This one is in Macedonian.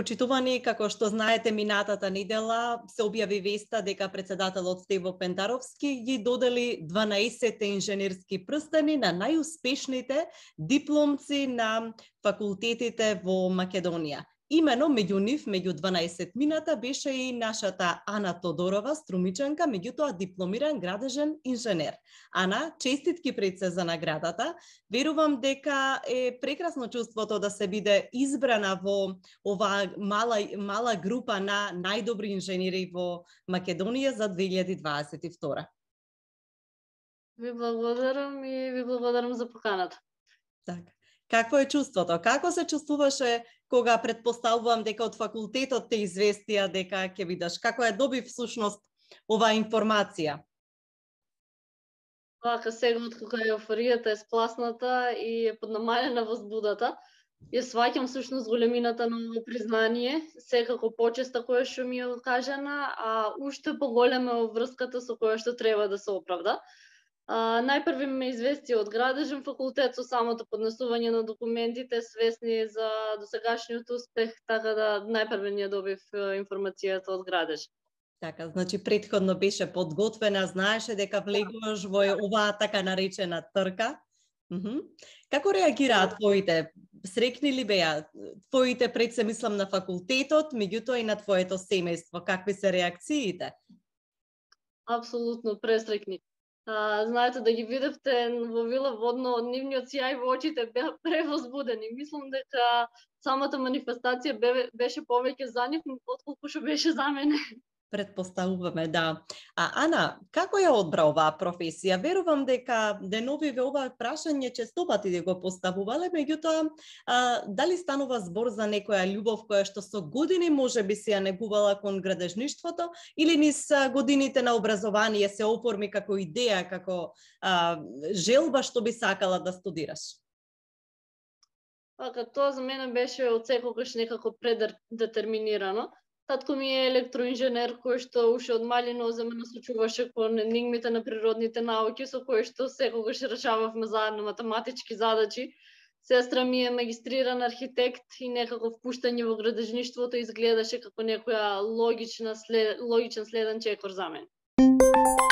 Почитувани, како што знаете, минатата недела се објави веста дека председателот Стево Пентаровски ги додели 12 инженерски прстени на најуспешните дипломци на факултетите во Македонија. Имено меѓу нив, меѓу 12 мината, беше и нашата Ана Тодорова, струмичанка, меѓутоа дипломиран градежен инженер. Ана, честитки пред се за наградата. Верувам дека е прекрасно чувството да се биде избрана во оваа мала, мала група на најдобри инженери во Македонија за 2022. Ви благодарам и ви благодарам за поканата. Така. Какво е чувството? Како се чувствуваше кога предпоставувам дека од факултетот те известија дека ќе видаш како ја доби всушност оваа информација? Вака сега од е еуфоријата е спласната и е поднамалена возбудата, ја сваќам всушност големината на ово признание, секако почеста која што ми е откажена, а уште поголема врската со која што треба да се оправда. А, најпрви ме извести од градежен факултет со самото поднесување на документите, свесни за досегашниот успех, така да најпрви ја добив информацијата од градеж. Така, значи предходно беше подготвена, знаеше дека влегуваш во оваа така наречена трка. Mm Како реагираат твоите? Срекни ли беа твоите пред се мислам на факултетот, меѓутоа и на твоето семејство? Какви се реакциите? Апсолутно пресрекни а, знаете да ги видевте во Вила Водно, нивниот сјај во очите беа превозбудени. Мислам дека самата манифестација беше повеќе за нив, отколку што беше за мене. Предпоставуваме, да. А Ана, како ја одбра оваа професија? Верувам дека деновиве ова прашање честопати да го поставувале, меѓутоа, а, дали станува збор за некоја љубов која што со години може би се ја негувала кон градежништвото или низ годините на образование се оформи како идеја, како а, желба што би сакала да студираш? Така, тоа за мене беше од секогаш некако предетерминирано Татко ми е електроинженер кој што уште од малино за мене сочуваше кон енигмите на природните науки со кои што секогаш решававме заедно математички задачи. Сестра ми е магистриран архитект и некако впуштање во градежништвото изгледаше како некоја логична след, логичен следен чекор за мене.